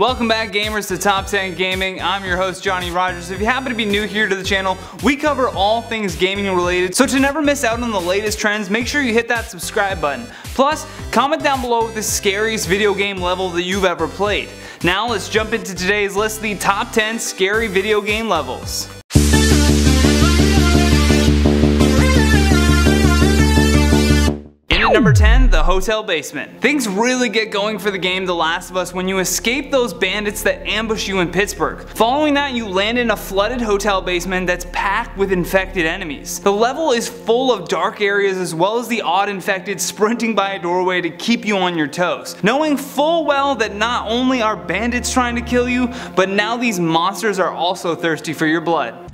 Welcome back gamers to Top 10 Gaming. I'm your host Johnny Rogers. If you happen to be new here to the channel, we cover all things gaming related, so to never miss out on the latest trends, make sure you hit that subscribe button. Plus, comment down below with the scariest video game level that you've ever played. Now let's jump into today's list, the top 10 scary video game levels. At number 10, the hotel basement. Things really get going for the game The Last of Us when you escape those bandits that ambush you in Pittsburgh. Following that, you land in a flooded hotel basement that's packed with infected enemies. The level is full of dark areas as well as the odd infected sprinting by a doorway to keep you on your toes. Knowing full well that not only are bandits trying to kill you, but now these monsters are also thirsty for your blood.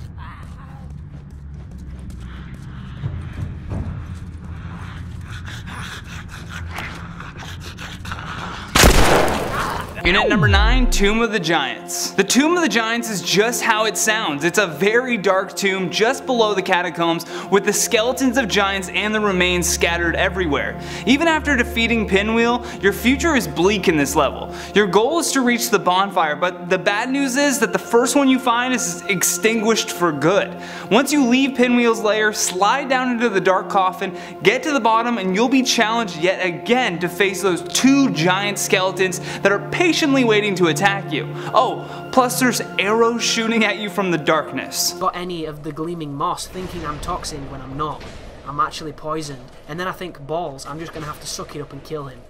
Unit number 9, Tomb of the Giants. The Tomb of the Giants is just how it sounds. It's a very dark tomb just below the catacombs with the skeletons of giants and the remains scattered everywhere. Even after defeating Pinwheel, your future is bleak in this level. Your goal is to reach the bonfire, but the bad news is that the first one you find is extinguished for good. Once you leave Pinwheel's lair, slide down into the dark coffin, get to the bottom, and you'll be challenged yet again to face those two giant skeletons that are patient patiently waiting to attack you. Oh, plus there's arrows shooting at you from the darkness. Got any of the gleaming moss thinking I'm toxic when I'm not. I'm actually poisoned. And then I think, balls, I'm just gonna have to suck it up and kill him.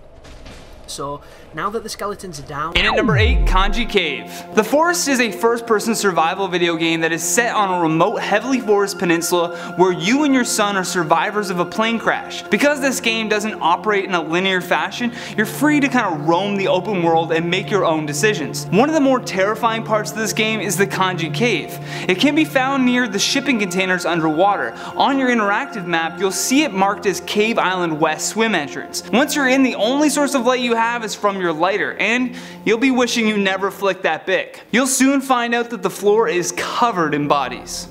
So now that the skeletons are down... In at number 8, Kanji Cave. The Forest is a first-person survival video game that is set on a remote, heavily forested peninsula where you and your son are survivors of a plane crash. Because this game doesn't operate in a linear fashion, you're free to kind of roam the open world and make your own decisions. One of the more terrifying parts of this game is the Kanji Cave. It can be found near the shipping containers underwater. On your interactive map, you'll see it marked as Cave Island West swim entrance. Once you're in, the only source of light you have is from your lighter, and you'll be wishing you never flicked that bic. You'll soon find out that the floor is covered in bodies.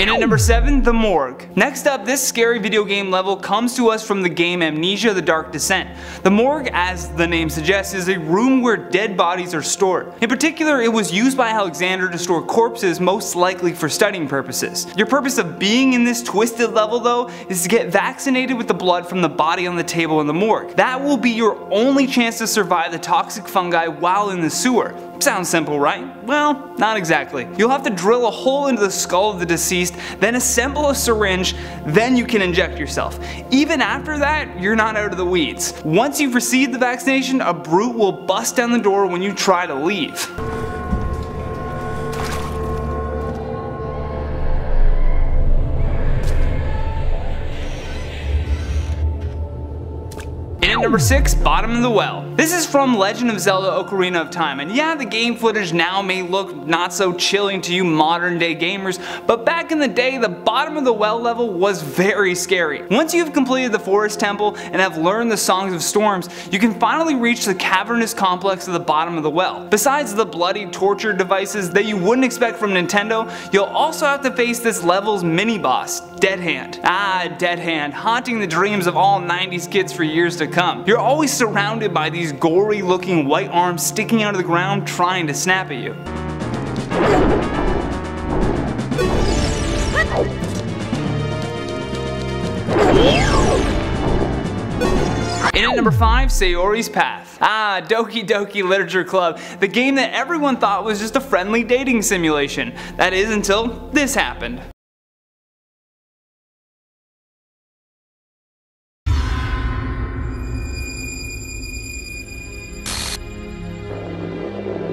In at number 7, The Morgue. Next up, this scary video game level comes to us from the game Amnesia The Dark Descent. The morgue, as the name suggests, is a room where dead bodies are stored. In particular, it was used by Alexander to store corpses most likely for studying purposes. Your purpose of being in this twisted level though is to get vaccinated with the blood from the body on the table in the morgue. That will be your only chance to survive the toxic fungi while in the sewer. Sounds simple, right? Well, not exactly. You'll have to drill a hole into the skull of the deceased, then assemble a syringe, then you can inject yourself. Even after that, you're not out of the weeds. Once you've received the vaccination, a brute will bust down the door when you try to leave. Number 6, Bottom of the Well. This is from Legend of Zelda Ocarina of Time, and yeah, the game footage now may look not so chilling to you modern day gamers, but back in the day, the Bottom of the Well level was very scary. Once you've completed the Forest Temple and have learned the Songs of Storms, you can finally reach the cavernous complex of the bottom of the well. Besides the bloody torture devices that you wouldn't expect from Nintendo, you'll also have to face this level's mini-boss, Dead Hand. Ah, Dead Hand, haunting the dreams of all 90s kids for years to come. You're always surrounded by these gory looking white arms sticking out of the ground trying to snap at you. In at number 5, Sayori's Path. Ah, Doki Doki Literature Club, the game that everyone thought was just a friendly dating simulation. That is until this happened.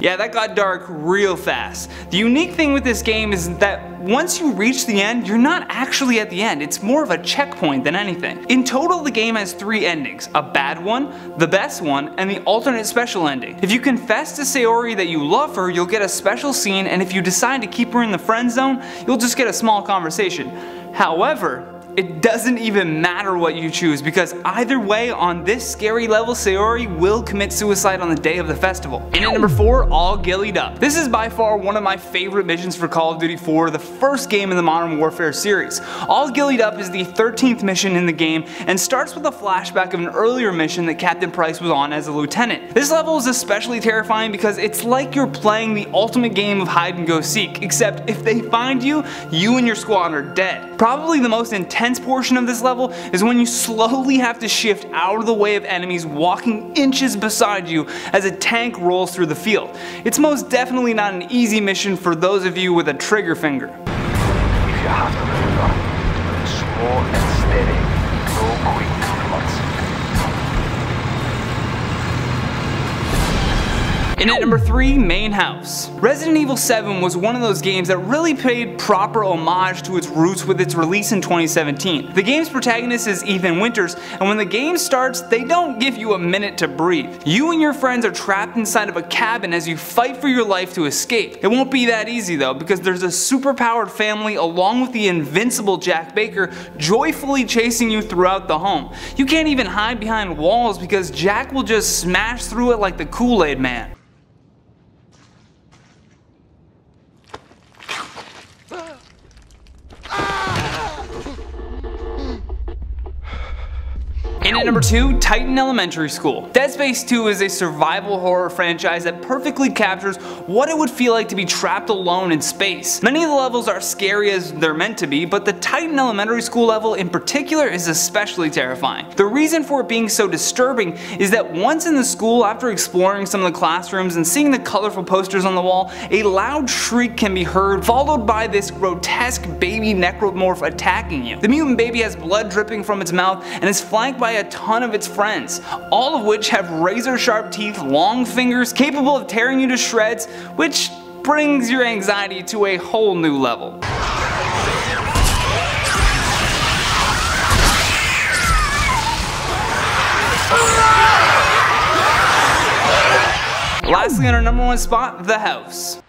Yeah, that got dark real fast. The unique thing with this game is that once you reach the end, you're not actually at the end. It's more of a checkpoint than anything. In total, the game has three endings. A bad one, the best one, and the alternate special ending. If you confess to Sayori that you love her, you'll get a special scene, and if you decide to keep her in the friend zone, you'll just get a small conversation. However, it doesn't even matter what you choose because either way on this scary level Sayori will commit suicide on the day of the festival. And at number 4, All Gillied Up. This is by far one of my favorite missions for Call of Duty 4, the first game in the Modern Warfare series. All Gillied Up is the 13th mission in the game and starts with a flashback of an earlier mission that Captain Price was on as a lieutenant. This level is especially terrifying because it's like you're playing the ultimate game of hide and go seek, except if they find you, you and your squad are dead. Probably the most intense portion of this level is when you slowly have to shift out of the way of enemies walking inches beside you as a tank rolls through the field. It's most definitely not an easy mission for those of you with a trigger finger. And at number 3, Main House. Resident Evil 7 was one of those games that really paid proper homage to its roots with its release in 2017. The game's protagonist is Ethan Winters, and when the game starts, they don't give you a minute to breathe. You and your friends are trapped inside of a cabin as you fight for your life to escape. It won't be that easy though, because there's a superpowered family along with the invincible Jack Baker joyfully chasing you throughout the home. You can't even hide behind walls because Jack will just smash through it like the Kool-Aid man. Number 2, Titan Elementary School. Dead Space 2 is a survival horror franchise that perfectly captures what it would feel like to be trapped alone in space. Many of the levels are scary as they're meant to be, but the Titan Elementary School level in particular is especially terrifying. The reason for it being so disturbing is that once in the school, after exploring some of the classrooms and seeing the colorful posters on the wall, a loud shriek can be heard, followed by this grotesque baby necromorph attacking you. The mutant baby has blood dripping from its mouth and is flanked by a ton of its friends, all of which have razor sharp teeth, long fingers, capable of tearing you to shreds, which brings your anxiety to a whole new level. Lastly on our number one spot, The House.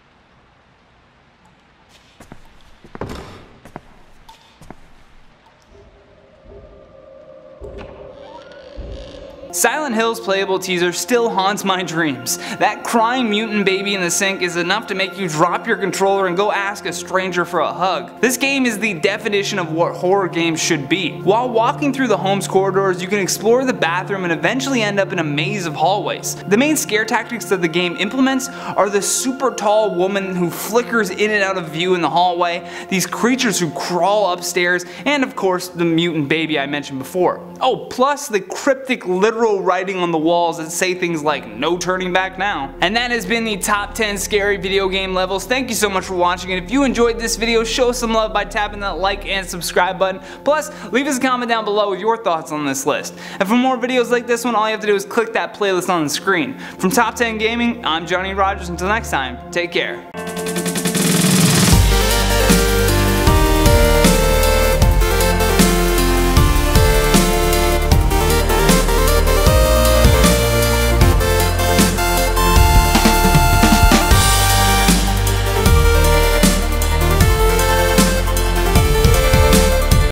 Silent Hill's playable teaser still haunts my dreams. That crying mutant baby in the sink is enough to make you drop your controller and go ask a stranger for a hug. This game is the definition of what horror games should be. While walking through the home's corridors, you can explore the bathroom and eventually end up in a maze of hallways. The main scare tactics that the game implements are the super tall woman who flickers in and out of view in the hallway, these creatures who crawl upstairs, and of course the mutant baby I mentioned before. Oh, plus the cryptic literal writing on the walls that say things like no turning back now. And that has been the top 10 scary video game levels. Thank you so much for watching and if you enjoyed this video show some love by tapping that like and subscribe button. Plus leave us a comment down below with your thoughts on this list. And for more videos like this one all you have to do is click that playlist on the screen. From Top 10 Gaming, I'm Johnny Rogers. Until next time, take care.